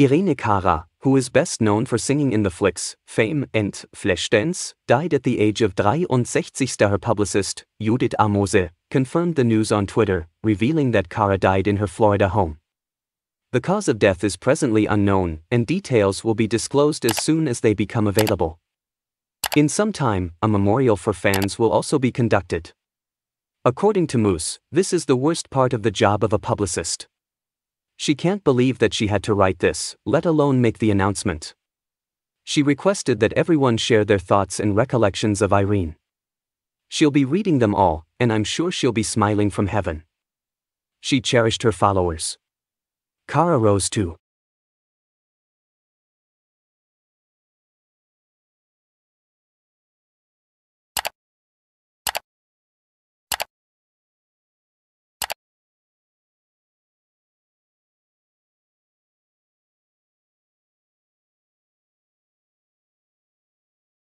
Irene Cara, who is best known for singing in the flicks Fame and Flashdance, died at the age of 63. Her publicist, Judith A. Moose, confirmed the news on Twitter, revealing that Cara died in her Florida home. The cause of death is presently unknown, and details will be disclosed as soon as they become available. In some time, a memorial for fans will also be conducted. According to Moose, this is the worst part of the job of a publicist. She can't believe that she had to write this, let alone make the announcement. She requested that everyone share their thoughts and recollections of Irene. She'll be reading them all, and I'm sure she'll be smiling from heaven. She cherished her followers. Cara rose too.